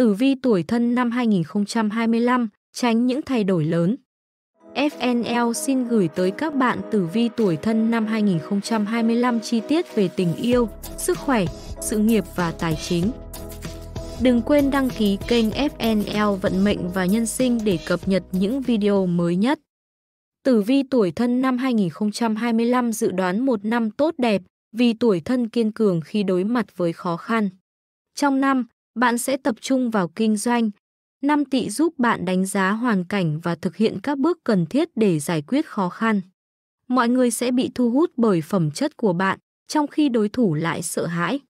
Tử vi tuổi thân năm 2025, tránh những thay đổi lớn. FNL xin gửi tới các bạn tử vi tuổi thân năm 2025 chi tiết về tình yêu, sức khỏe, sự nghiệp và tài chính. Đừng quên đăng ký kênh FNL Vận mệnh và Nhân sinh để cập nhật những video mới nhất. Tử vi tuổi thân năm 2025 dự đoán một năm tốt đẹp vì tuổi thân kiên cường khi đối mặt với khó khăn. Trong năm, bạn sẽ tập trung vào kinh doanh. Năm tỵ giúp bạn đánh giá hoàn cảnh và thực hiện các bước cần thiết để giải quyết khó khăn. Mọi người sẽ bị thu hút bởi phẩm chất của bạn, trong khi đối thủ lại sợ hãi.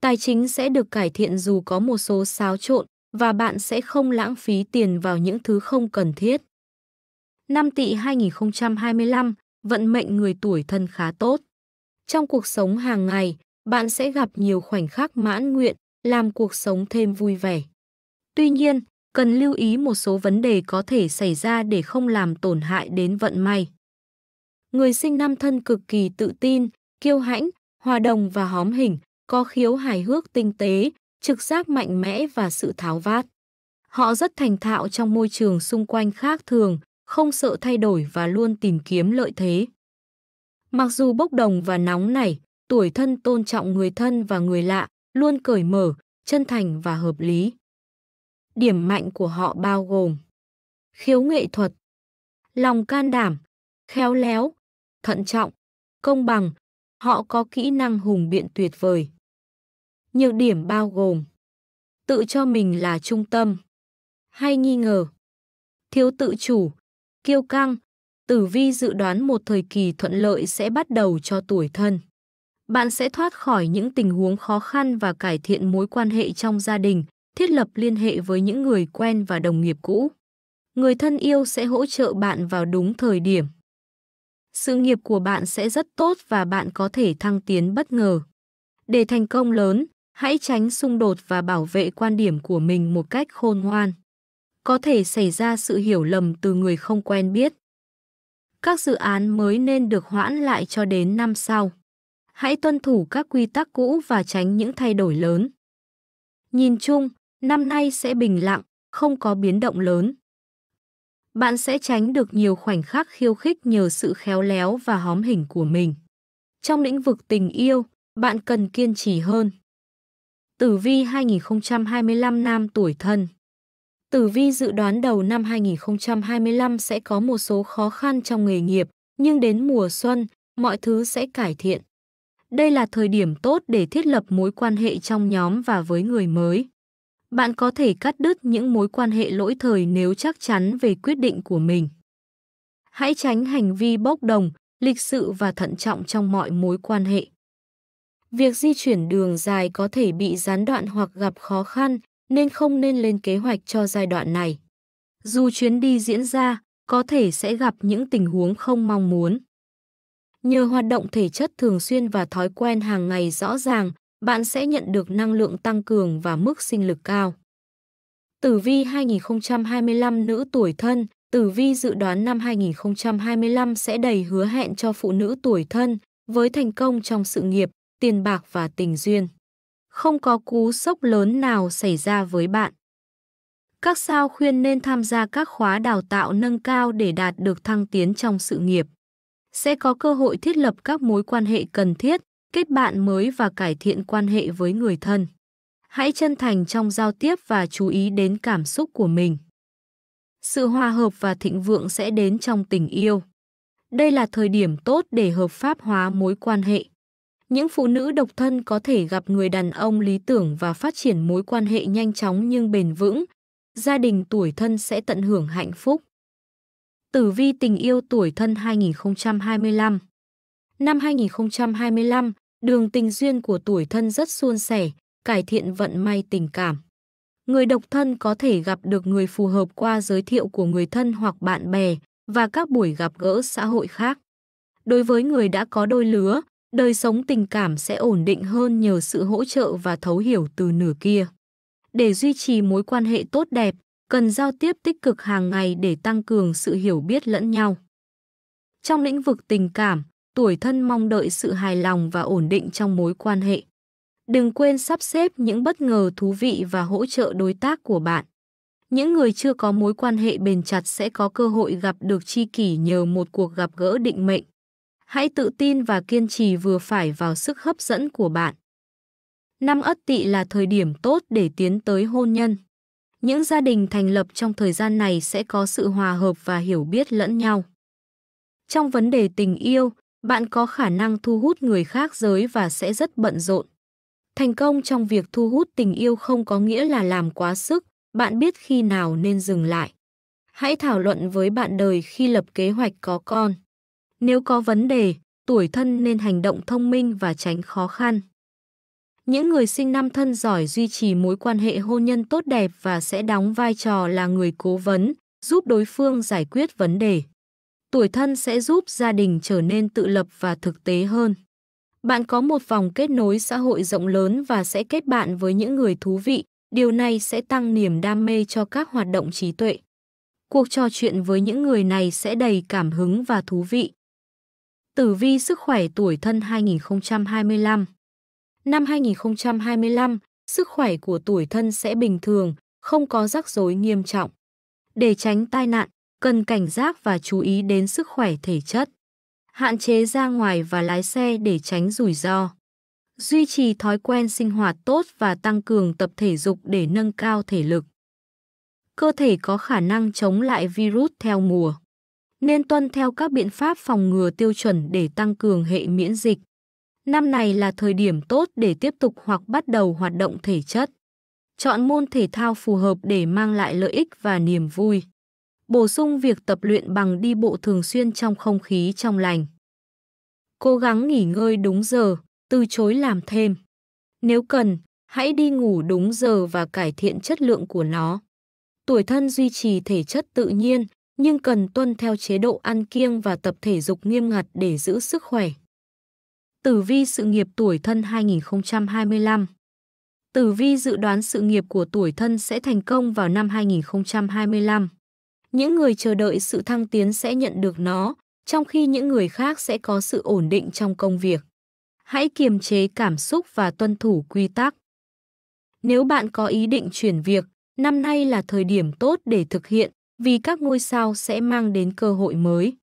Tài chính sẽ được cải thiện dù có một số xáo trộn và bạn sẽ không lãng phí tiền vào những thứ không cần thiết. Năm Tỵ 2025, vận mệnh người tuổi thân khá tốt. Trong cuộc sống hàng ngày, bạn sẽ gặp nhiều khoảnh khắc mãn nguyện, làm cuộc sống thêm vui vẻ. Tuy nhiên, cần lưu ý một số vấn đề có thể xảy ra để không làm tổn hại đến vận may. Người sinh năm thân cực kỳ tự tin, kiêu hãnh, hòa đồng và hóm hình, có khiếu hài hước tinh tế, trực giác mạnh mẽ và sự tháo vát. Họ rất thành thạo trong môi trường xung quanh khác thường, không sợ thay đổi và luôn tìm kiếm lợi thế. Mặc dù bốc đồng và nóng nảy, tuổi thân tôn trọng người thân và người lạ, luôn cởi mở, chân thành và hợp lý. Điểm mạnh của họ bao gồm khiếu nghệ thuật, lòng can đảm, khéo léo, thận trọng, công bằng, họ có kỹ năng hùng biện tuyệt vời. Nhược điểm bao gồm tự cho mình là trung tâm, hay nghi ngờ, thiếu tự chủ, kiêu căng, tử vi dự đoán một thời kỳ thuận lợi sẽ bắt đầu cho tuổi thân. Bạn sẽ thoát khỏi những tình huống khó khăn và cải thiện mối quan hệ trong gia đình, thiết lập liên hệ với những người quen và đồng nghiệp cũ. Người thân yêu sẽ hỗ trợ bạn vào đúng thời điểm. Sự nghiệp của bạn sẽ rất tốt và bạn có thể thăng tiến bất ngờ. Để thành công lớn, hãy tránh xung đột và bảo vệ quan điểm của mình một cách khôn ngoan. Có thể xảy ra sự hiểu lầm từ người không quen biết. Các dự án mới nên được hoãn lại cho đến năm sau. Hãy tuân thủ các quy tắc cũ và tránh những thay đổi lớn. Nhìn chung, năm nay sẽ bình lặng, không có biến động lớn. Bạn sẽ tránh được nhiều khoảnh khắc khiêu khích nhờ sự khéo léo và hóm hình của mình. Trong lĩnh vực tình yêu, bạn cần kiên trì hơn. Tử vi 2025 nam tuổi thân Tử vi dự đoán đầu năm 2025 sẽ có một số khó khăn trong nghề nghiệp, nhưng đến mùa xuân, mọi thứ sẽ cải thiện. Đây là thời điểm tốt để thiết lập mối quan hệ trong nhóm và với người mới. Bạn có thể cắt đứt những mối quan hệ lỗi thời nếu chắc chắn về quyết định của mình. Hãy tránh hành vi bốc đồng, lịch sự và thận trọng trong mọi mối quan hệ. Việc di chuyển đường dài có thể bị gián đoạn hoặc gặp khó khăn, nên không nên lên kế hoạch cho giai đoạn này. Dù chuyến đi diễn ra, có thể sẽ gặp những tình huống không mong muốn. Nhờ hoạt động thể chất thường xuyên và thói quen hàng ngày rõ ràng, bạn sẽ nhận được năng lượng tăng cường và mức sinh lực cao. Tử vi 2025 nữ tuổi thân, tử vi dự đoán năm 2025 sẽ đầy hứa hẹn cho phụ nữ tuổi thân với thành công trong sự nghiệp, tiền bạc và tình duyên. Không có cú sốc lớn nào xảy ra với bạn. Các sao khuyên nên tham gia các khóa đào tạo nâng cao để đạt được thăng tiến trong sự nghiệp. Sẽ có cơ hội thiết lập các mối quan hệ cần thiết, kết bạn mới và cải thiện quan hệ với người thân. Hãy chân thành trong giao tiếp và chú ý đến cảm xúc của mình. Sự hòa hợp và thịnh vượng sẽ đến trong tình yêu. Đây là thời điểm tốt để hợp pháp hóa mối quan hệ. Những phụ nữ độc thân có thể gặp người đàn ông lý tưởng và phát triển mối quan hệ nhanh chóng nhưng bền vững. Gia đình tuổi thân sẽ tận hưởng hạnh phúc. Tử vi tình yêu tuổi thân 2025 Năm 2025, đường tình duyên của tuổi thân rất suôn sẻ, cải thiện vận may tình cảm. Người độc thân có thể gặp được người phù hợp qua giới thiệu của người thân hoặc bạn bè và các buổi gặp gỡ xã hội khác. Đối với người đã có đôi lứa, đời sống tình cảm sẽ ổn định hơn nhờ sự hỗ trợ và thấu hiểu từ nửa kia. Để duy trì mối quan hệ tốt đẹp, cần giao tiếp tích cực hàng ngày để tăng cường sự hiểu biết lẫn nhau. Trong lĩnh vực tình cảm, tuổi thân mong đợi sự hài lòng và ổn định trong mối quan hệ. Đừng quên sắp xếp những bất ngờ thú vị và hỗ trợ đối tác của bạn. Những người chưa có mối quan hệ bền chặt sẽ có cơ hội gặp được tri kỷ nhờ một cuộc gặp gỡ định mệnh. Hãy tự tin và kiên trì vừa phải vào sức hấp dẫn của bạn. Năm Ất Tỵ là thời điểm tốt để tiến tới hôn nhân. Những gia đình thành lập trong thời gian này sẽ có sự hòa hợp và hiểu biết lẫn nhau. Trong vấn đề tình yêu, bạn có khả năng thu hút người khác giới và sẽ rất bận rộn. Thành công trong việc thu hút tình yêu không có nghĩa là làm quá sức, bạn biết khi nào nên dừng lại. Hãy thảo luận với bạn đời khi lập kế hoạch có con. Nếu có vấn đề, tuổi thân nên hành động thông minh và tránh khó khăn. Những người sinh năm thân giỏi duy trì mối quan hệ hôn nhân tốt đẹp và sẽ đóng vai trò là người cố vấn, giúp đối phương giải quyết vấn đề. Tuổi thân sẽ giúp gia đình trở nên tự lập và thực tế hơn. Bạn có một vòng kết nối xã hội rộng lớn và sẽ kết bạn với những người thú vị, điều này sẽ tăng niềm đam mê cho các hoạt động trí tuệ. Cuộc trò chuyện với những người này sẽ đầy cảm hứng và thú vị. Tử vi sức khỏe tuổi thân 2025 Năm 2025, sức khỏe của tuổi thân sẽ bình thường, không có rắc rối nghiêm trọng. Để tránh tai nạn, cần cảnh giác và chú ý đến sức khỏe thể chất. Hạn chế ra ngoài và lái xe để tránh rủi ro. Duy trì thói quen sinh hoạt tốt và tăng cường tập thể dục để nâng cao thể lực. Cơ thể có khả năng chống lại virus theo mùa. Nên tuân theo các biện pháp phòng ngừa tiêu chuẩn để tăng cường hệ miễn dịch. Năm này là thời điểm tốt để tiếp tục hoặc bắt đầu hoạt động thể chất. Chọn môn thể thao phù hợp để mang lại lợi ích và niềm vui. Bổ sung việc tập luyện bằng đi bộ thường xuyên trong không khí trong lành. Cố gắng nghỉ ngơi đúng giờ, từ chối làm thêm. Nếu cần, hãy đi ngủ đúng giờ và cải thiện chất lượng của nó. Tuổi thân duy trì thể chất tự nhiên, nhưng cần tuân theo chế độ ăn kiêng và tập thể dục nghiêm ngặt để giữ sức khỏe. Tử vi sự nghiệp tuổi thân 2025 Tử vi dự đoán sự nghiệp của tuổi thân sẽ thành công vào năm 2025. Những người chờ đợi sự thăng tiến sẽ nhận được nó, trong khi những người khác sẽ có sự ổn định trong công việc. Hãy kiềm chế cảm xúc và tuân thủ quy tắc. Nếu bạn có ý định chuyển việc, năm nay là thời điểm tốt để thực hiện vì các ngôi sao sẽ mang đến cơ hội mới.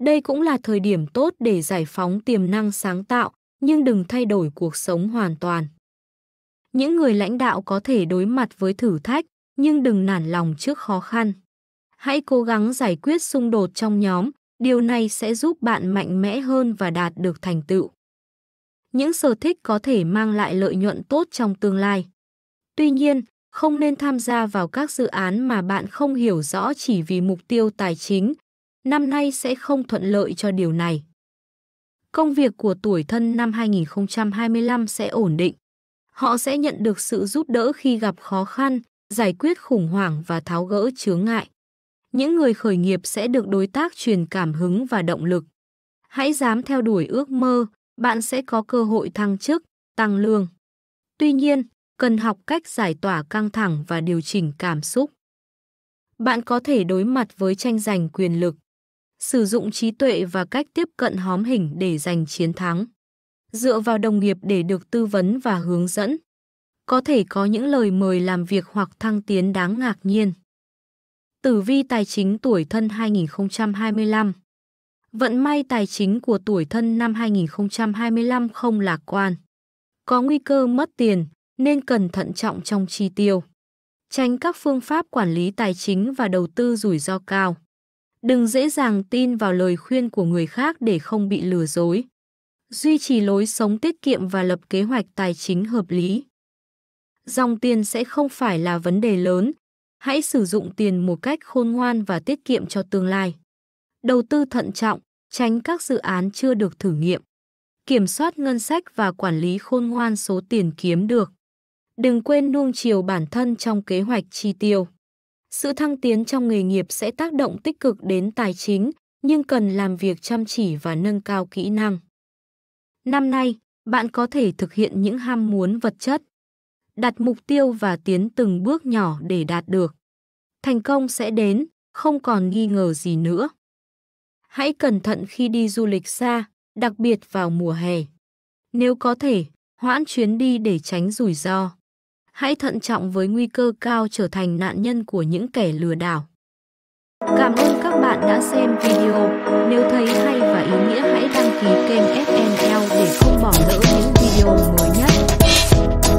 Đây cũng là thời điểm tốt để giải phóng tiềm năng sáng tạo, nhưng đừng thay đổi cuộc sống hoàn toàn. Những người lãnh đạo có thể đối mặt với thử thách, nhưng đừng nản lòng trước khó khăn. Hãy cố gắng giải quyết xung đột trong nhóm, điều này sẽ giúp bạn mạnh mẽ hơn và đạt được thành tựu. Những sở thích có thể mang lại lợi nhuận tốt trong tương lai. Tuy nhiên, không nên tham gia vào các dự án mà bạn không hiểu rõ chỉ vì mục tiêu tài chính, năm nay sẽ không thuận lợi cho điều này. Công việc của tuổi thân năm 2025 sẽ ổn định. Họ sẽ nhận được sự giúp đỡ khi gặp khó khăn, giải quyết khủng hoảng và tháo gỡ chướng ngại. Những người khởi nghiệp sẽ được đối tác truyền cảm hứng và động lực. Hãy dám theo đuổi ước mơ, bạn sẽ có cơ hội thăng chức, tăng lương. Tuy nhiên, cần học cách giải tỏa căng thẳng và điều chỉnh cảm xúc. Bạn có thể đối mặt với tranh giành quyền lực, sử dụng trí tuệ và cách tiếp cận hóm hình để giành chiến thắng. Dựa vào đồng nghiệp để được tư vấn và hướng dẫn. Có thể có những lời mời làm việc hoặc thăng tiến đáng ngạc nhiên. Tử vi tài chính tuổi thân 2025 Vận may tài chính của tuổi thân năm 2025 không lạc quan. Có nguy cơ mất tiền, nên cần thận trọng trong chi tiêu. Tránh các phương pháp quản lý tài chính và đầu tư rủi ro cao. Đừng dễ dàng tin vào lời khuyên của người khác để không bị lừa dối. Duy trì lối sống tiết kiệm và lập kế hoạch tài chính hợp lý. Dòng tiền sẽ không phải là vấn đề lớn. Hãy sử dụng tiền một cách khôn ngoan và tiết kiệm cho tương lai. Đầu tư thận trọng, tránh các dự án chưa được thử nghiệm. Kiểm soát ngân sách và quản lý khôn ngoan số tiền kiếm được. Đừng quên nuông chiều bản thân trong kế hoạch chi tiêu. Sự thăng tiến trong nghề nghiệp sẽ tác động tích cực đến tài chính, nhưng cần làm việc chăm chỉ và nâng cao kỹ năng. Năm nay, bạn có thể thực hiện những ham muốn vật chất, đặt mục tiêu và tiến từng bước nhỏ để đạt được. Thành công sẽ đến, không còn nghi ngờ gì nữa. Hãy cẩn thận khi đi du lịch xa, đặc biệt vào mùa hè. Nếu có thể, Hoãn chuyến đi để tránh rủi ro. Hãy thận trọng với nguy cơ cao trở thành nạn nhân của những kẻ lừa đảo. Cảm ơn các bạn đã xem video. Nếu thấy hay và ý nghĩa hãy đăng ký kênh FNL để không bỏ lỡ những video mới nhất.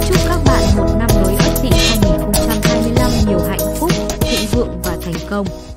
Chúc các bạn một năm mới Ất Tỵ 2025 nhiều hạnh phúc, thịnh vượng và thành công.